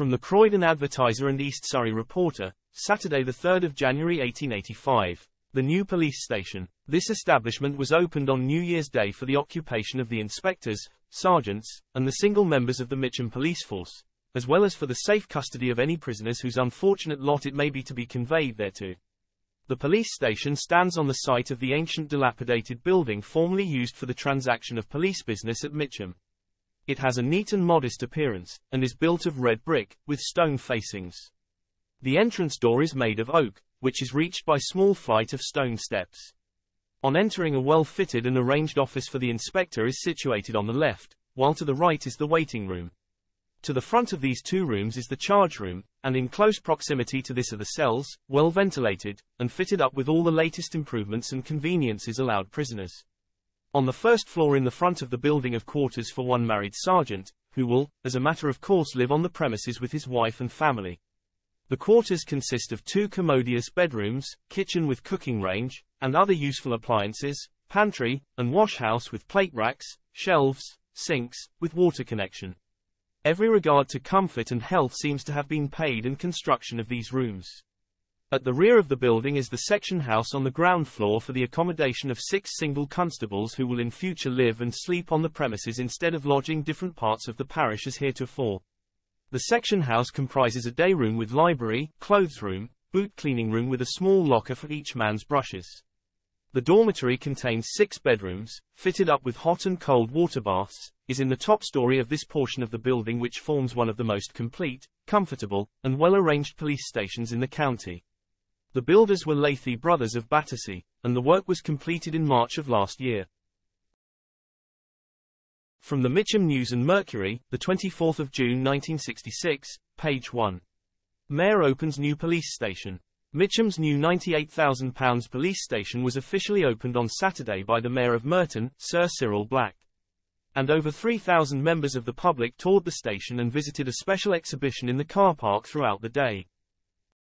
From the Croydon Advertiser and East Surrey Reporter, Saturday 3 January 1885. The new police station. This establishment was opened on New Year's Day for the occupation of the inspectors, sergeants, and the single members of the Mitcham police force, as well as for the safe custody of any prisoners whose unfortunate lot it may be to be conveyed thereto. The police station stands on the site of the ancient dilapidated building formerly used for the transaction of police business at Mitcham. It has a neat and modest appearance, and is built of red brick, with stone facings. The entrance door is made of oak, which is reached by small flight of stone steps. On entering a well-fitted and arranged office for the inspector is situated on the left, while to the right is the waiting room. To the front of these two rooms is the charge room, and in close proximity to this are the cells, well ventilated, and fitted up with all the latest improvements and conveniences allowed prisoners. On the first floor in the front of the building of quarters for one married sergeant, who will, as a matter of course live on the premises with his wife and family. The quarters consist of two commodious bedrooms, kitchen with cooking range, and other useful appliances, pantry, and wash house with plate racks, shelves, sinks, with water connection. Every regard to comfort and health seems to have been paid in construction of these rooms. At the rear of the building is the section house on the ground floor for the accommodation of six single constables who will in future live and sleep on the premises instead of lodging different parts of the parish as heretofore. The section house comprises a day room with library, clothes room, boot cleaning room with a small locker for each man's brushes. The dormitory contains six bedrooms, fitted up with hot and cold water baths, is in the top story of this portion of the building which forms one of the most complete, comfortable, and well-arranged police stations in the county. The builders were Lathy brothers of Battersea, and the work was completed in March of last year. From the Mitcham News and Mercury, the 24th of June 1966, page 1. Mayor opens new police station. Mitcham's new £98,000 police station was officially opened on Saturday by the Mayor of Merton, Sir Cyril Black. And over 3,000 members of the public toured the station and visited a special exhibition in the car park throughout the day.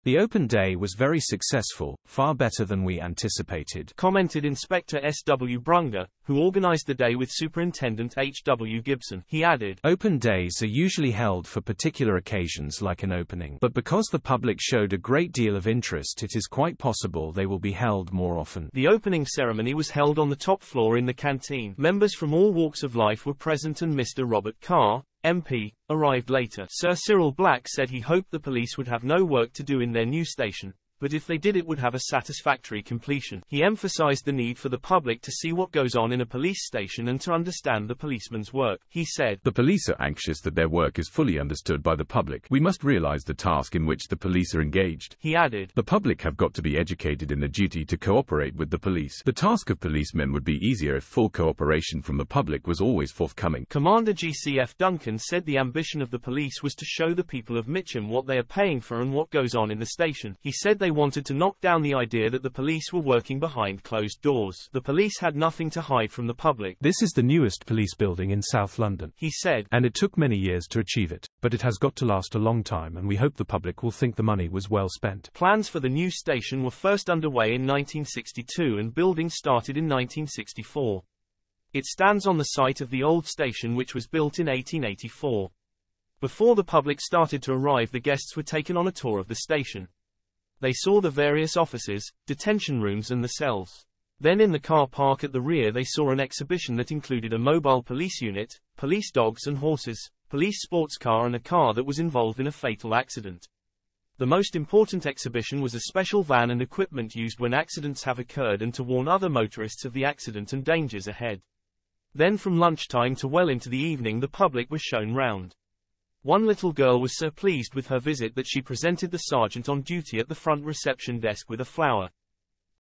The open day was very successful, far better than we anticipated, commented Inspector S.W. Brunger, who organized the day with Superintendent H.W. Gibson. He added, Open days are usually held for particular occasions like an opening, but because the public showed a great deal of interest it is quite possible they will be held more often. The opening ceremony was held on the top floor in the canteen. Members from all walks of life were present and Mr. Robert Carr, MP, arrived later. Sir Cyril Black said he hoped the police would have no work to do in their new station, but if they did it would have a satisfactory completion. He emphasized the need for the public to see what goes on in a police station and to understand the policeman's work. He said, The police are anxious that their work is fully understood by the public. We must realize the task in which the police are engaged. He added, The public have got to be educated in the duty to cooperate with the police. The task of policemen would be easier if full cooperation from the public was always forthcoming. Commander GCF Duncan said the ambition of the police was to show the people of Mitcham what they are paying for and what goes on in the station. He said they wanted to knock down the idea that the police were working behind closed doors. The police had nothing to hide from the public. This is the newest police building in South London. He said, and it took many years to achieve it, but it has got to last a long time and we hope the public will think the money was well spent. Plans for the new station were first underway in 1962 and building started in 1964. It stands on the site of the old station which was built in 1884. Before the public started to arrive the guests were taken on a tour of the station. They saw the various offices, detention rooms and the cells. Then in the car park at the rear they saw an exhibition that included a mobile police unit, police dogs and horses, police sports car and a car that was involved in a fatal accident. The most important exhibition was a special van and equipment used when accidents have occurred and to warn other motorists of the accident and dangers ahead. Then from lunchtime to well into the evening the public was shown round. One little girl was so pleased with her visit that she presented the sergeant on duty at the front reception desk with a flower.